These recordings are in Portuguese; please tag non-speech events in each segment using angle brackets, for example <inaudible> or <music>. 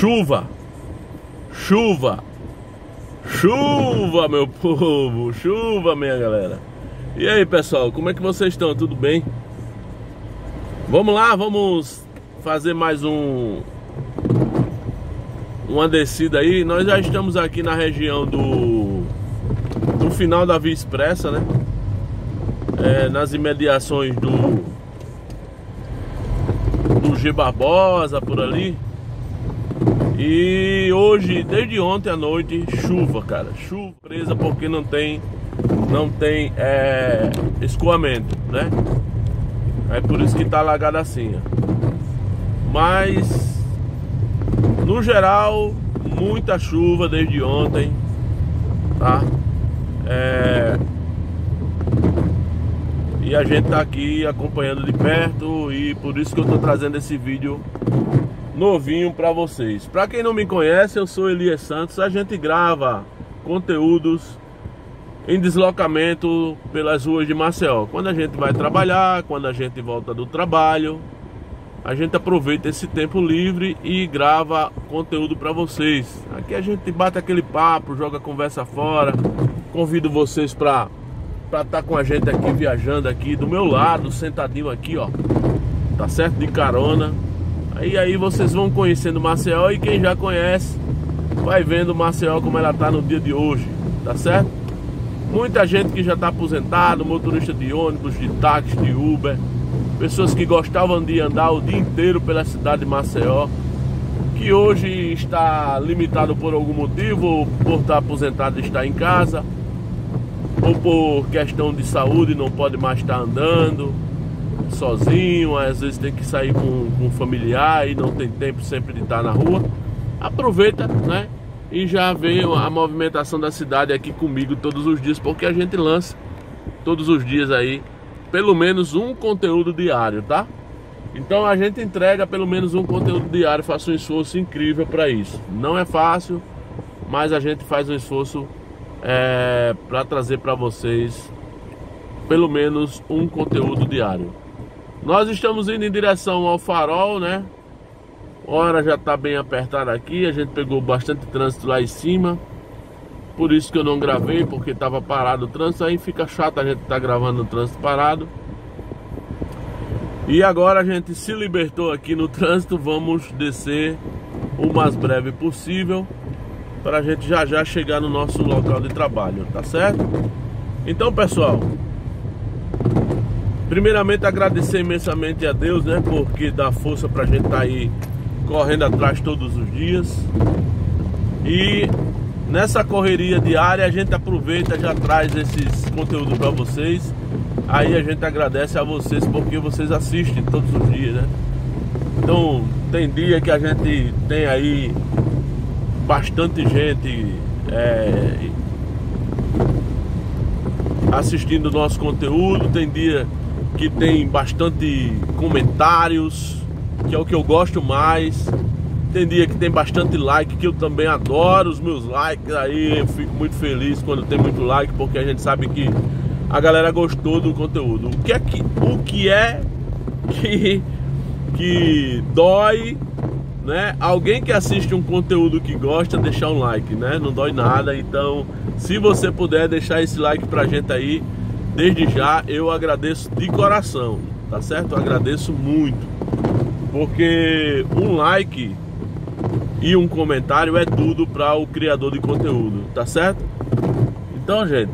Chuva, chuva, chuva, meu povo, chuva, minha galera. E aí, pessoal, como é que vocês estão? Tudo bem? Vamos lá, vamos fazer mais um uma descida aí. Nós já estamos aqui na região do do final da Via Expressa, né? É, nas imediações do do G Barbosa por ali. E hoje, desde ontem à noite, chuva, cara. Chuva presa porque não tem, não tem é, escoamento, né? É por isso que tá alagado assim. Ó. Mas, no geral, muita chuva desde ontem, tá? É... E a gente tá aqui acompanhando de perto e por isso que eu tô trazendo esse vídeo novinho para vocês. Para quem não me conhece, eu sou Elias Santos. A gente grava conteúdos em deslocamento pelas ruas de Maceió. Quando a gente vai trabalhar, quando a gente volta do trabalho, a gente aproveita esse tempo livre e grava conteúdo para vocês. Aqui a gente bate aquele papo, joga conversa fora. Convido vocês para para estar tá com a gente aqui viajando aqui do meu lado, sentadinho aqui, ó. Tá certo de carona e aí vocês vão conhecendo Maceió e quem já conhece vai vendo Maceió como ela tá no dia de hoje, tá certo? Muita gente que já está aposentado, motorista de ônibus, de táxi, de Uber, pessoas que gostavam de andar o dia inteiro pela cidade de Maceió, que hoje está limitado por algum motivo, ou por estar aposentado e estar em casa, ou por questão de saúde não pode mais estar andando, sozinho, às vezes tem que sair com, com um familiar e não tem tempo sempre de estar na rua, aproveita, né? E já vê a movimentação da cidade aqui comigo todos os dias, porque a gente lança todos os dias aí pelo menos um conteúdo diário, tá? Então a gente entrega pelo menos um conteúdo diário, faço um esforço incrível para isso. Não é fácil, mas a gente faz um esforço é, para trazer para vocês pelo menos um conteúdo diário. Nós estamos indo em direção ao farol, né? Hora já está bem apertada aqui, a gente pegou bastante trânsito lá em cima. Por isso que eu não gravei, porque estava parado o trânsito, aí fica chato a gente tá gravando o trânsito parado. E agora a gente se libertou aqui no trânsito, vamos descer o mais breve possível para a gente já já chegar no nosso local de trabalho, tá certo? Então, pessoal, Primeiramente agradecer imensamente a Deus, né? Porque dá força pra gente estar tá aí correndo atrás todos os dias. E nessa correria diária a gente aproveita já traz esses conteúdos para vocês. Aí a gente agradece a vocês porque vocês assistem todos os dias, né? Então tem dia que a gente tem aí bastante gente é, assistindo o nosso conteúdo, tem dia que tem bastante comentários, que é o que eu gosto mais. Tem dia que tem bastante like, que eu também adoro os meus likes aí. Eu fico muito feliz quando tem muito like, porque a gente sabe que a galera gostou do conteúdo. O que é que, o que, é que, que dói, né? Alguém que assiste um conteúdo que gosta, deixar um like, né? Não dói nada. Então, se você puder deixar esse like pra gente aí, desde já eu agradeço de coração, tá certo? Eu agradeço muito, porque um like e um comentário é tudo para o criador de conteúdo, tá certo? Então, gente,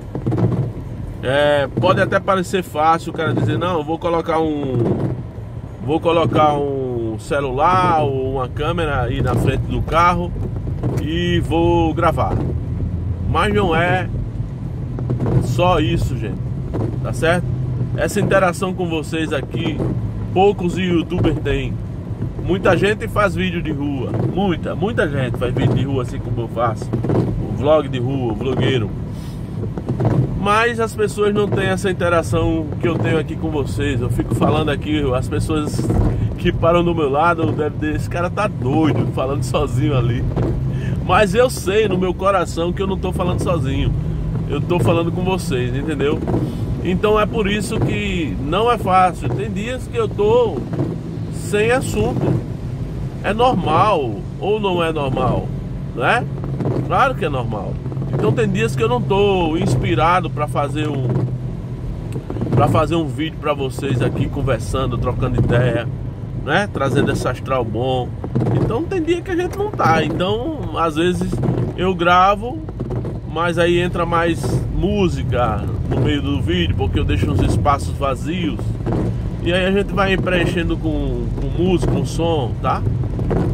é, pode até parecer fácil o cara dizer, não, vou colocar um. Vou colocar um celular ou uma câmera aí na frente do carro e vou gravar. Mas não é só isso, gente tá certo? Essa interação com vocês aqui, poucos youtubers têm. Muita gente faz vídeo de rua, muita, muita gente faz vídeo de rua assim como eu faço. O vlog de rua, o vlogueiro. Mas as pessoas não têm essa interação que eu tenho aqui com vocês. Eu fico falando aqui, as pessoas que param do meu lado devem ter, esse cara tá doido, falando sozinho ali. Mas eu sei no meu coração que eu não tô falando sozinho. Eu tô falando com vocês, entendeu? Então é por isso que não é fácil. Tem dias que eu tô sem assunto. é normal ou não é normal, né? Claro que é normal. Então tem dias que eu não tô inspirado para fazer um para fazer um vídeo para vocês aqui conversando, trocando ideia, né? Trazendo esse astral bom. Então tem dia que a gente não tá. Então, às vezes eu gravo, mas aí entra mais música no meio do vídeo, porque eu deixo uns espaços vazios. E aí a gente vai preenchendo com, com música, com som, tá?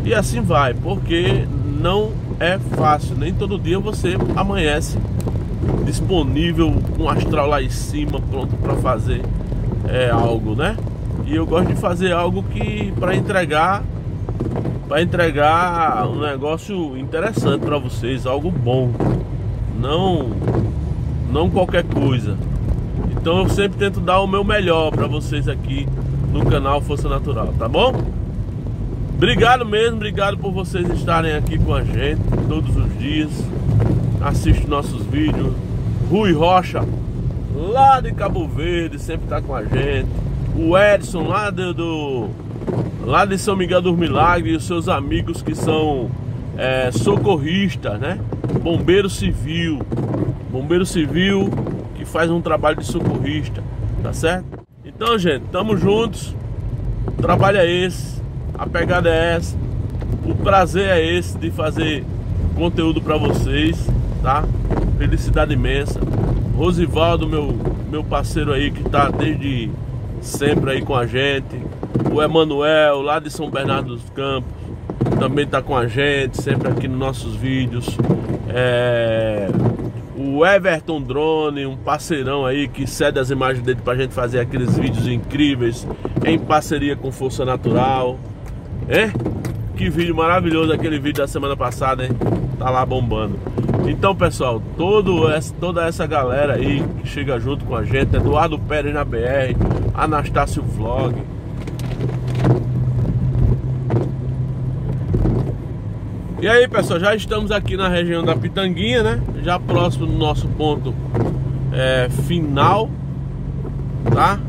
E assim vai, porque não é fácil. Nem todo dia você amanhece disponível com o astral lá em cima, pronto para fazer é, algo, né? E eu gosto de fazer algo que para entregar para entregar um negócio interessante para vocês, algo bom. Não não qualquer coisa. Então eu sempre tento dar o meu melhor para vocês aqui no canal Força Natural, tá bom? Obrigado mesmo, obrigado por vocês estarem aqui com a gente todos os dias. Assiste nossos vídeos. Rui Rocha, lá de Cabo Verde, sempre está com a gente. O Edson, lá do, do, lá de São Miguel dos Milagres, e os seus amigos que são é, socorristas, né? Bombeiro civil. Bombeiro civil que faz um trabalho de socorrista, tá certo? Então, gente, tamo juntos. O trabalho é esse a pegada é essa. O prazer é esse de fazer conteúdo para vocês, tá? Felicidade imensa. Rosivaldo, meu, meu parceiro aí que tá desde sempre aí com a gente. O Emanuel, lá de São Bernardo dos Campos, também tá com a gente, sempre aqui nos nossos vídeos. É... O Everton Drone, um parceirão aí que cede as imagens dele pra gente fazer aqueles vídeos incríveis em parceria com Força Natural. É? Que vídeo maravilhoso aquele vídeo da semana passada, hein? Tá lá bombando. Então, pessoal, todo essa, toda essa galera aí que chega junto com a gente, Eduardo Pérez na BR, Anastácio Vlog. E aí, pessoal, já estamos aqui na região da Pitanguinha, né? Já próximo do nosso ponto é, final, tá?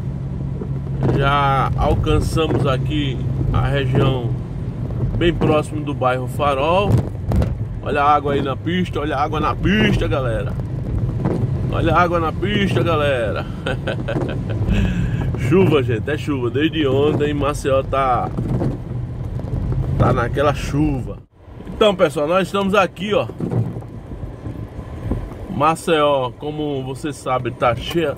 Já alcançamos aqui a região bem próximo do bairro Farol. Olha a água aí na pista, olha a água na pista, galera. Olha a água na pista, galera. <laughs> chuva, gente, é chuva. Desde ontem Maceió tá tá naquela chuva. Então, pessoal, nós estamos aqui, ó. Maceió, como você sabe, tá cheia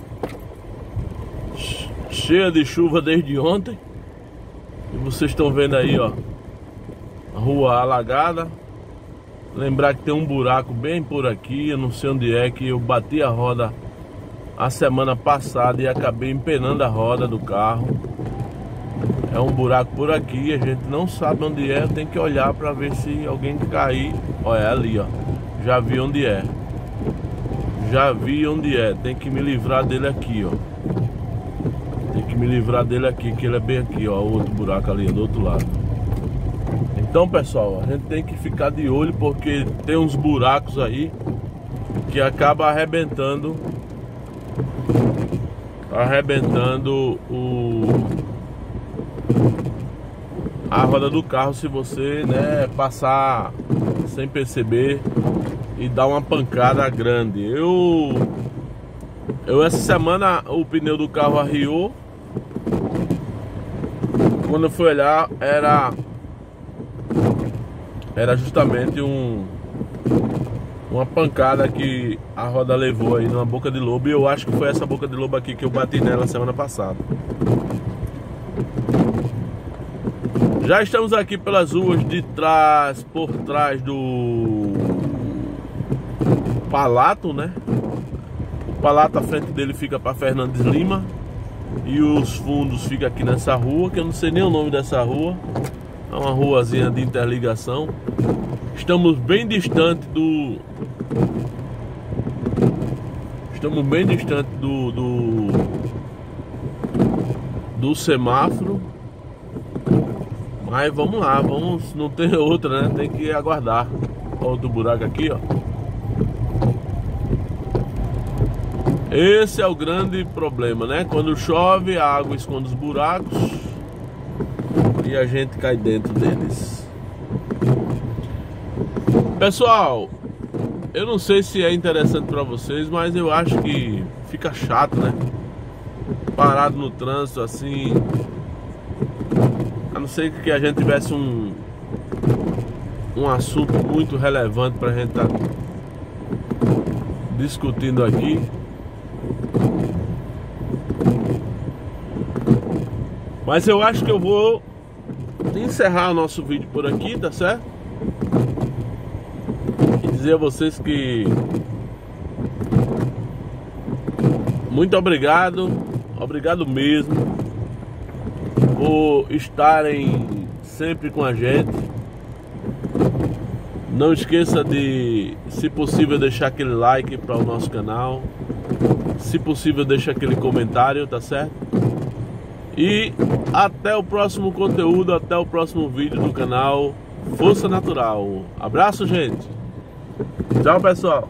cheia de chuva desde ontem. E vocês estão vendo aí, ó, a rua alagada. Lembrar que tem um buraco bem por aqui, eu não sei onde é que eu bati a roda a semana passada e acabei empenando a roda do carro. É um buraco por aqui, a gente não sabe onde é, tem que olhar para ver se alguém cair. Olha é ali, ó. Já vi onde é. Já vi onde é, tem que me livrar dele aqui, ó que me livrar dele aqui, que ele é bem aqui, ó, o outro buraco ali, do outro lado. Então, pessoal, a gente tem que ficar de olho porque tem uns buracos aí que acaba arrebentando arrebentando o a roda do carro se você, né, passar sem perceber e dar uma pancada grande. Eu eu essa semana o pneu do carro arriou quando eu fui olhar, era. Era justamente um. Uma pancada que a roda levou aí numa boca de lobo. E eu acho que foi essa boca de lobo aqui que eu bati nela semana passada. Já estamos aqui pelas ruas de trás, por trás do Palato, né? O Palato, à frente dele fica para Fernandes Lima. E os fundos ficam aqui nessa rua, que eu não sei nem o nome dessa rua. É uma ruazinha de interligação. Estamos bem distante do. Estamos bem distante do. do, do semáforo. Mas vamos lá, vamos. Não tem <laughs> outra, né? Tem que aguardar. Outro buraco aqui, ó. Esse é o grande problema, né? Quando chove, a água esconde os buracos e a gente cai dentro deles. Pessoal, eu não sei se é interessante para vocês, mas eu acho que fica chato, né? Parado no trânsito assim. Não ser que a gente tivesse um um assunto muito relevante para a gente estar tá discutindo aqui. Mas eu acho que eu vou encerrar o nosso vídeo por aqui, tá certo? E dizer a vocês que muito obrigado, obrigado mesmo por estarem sempre com a gente. Não esqueça de, se possível, deixar aquele like para o nosso canal. Se possível, deixa aquele comentário, tá certo? E até o próximo conteúdo, até o próximo vídeo do canal Força Natural. Abraço, gente. Tchau, pessoal.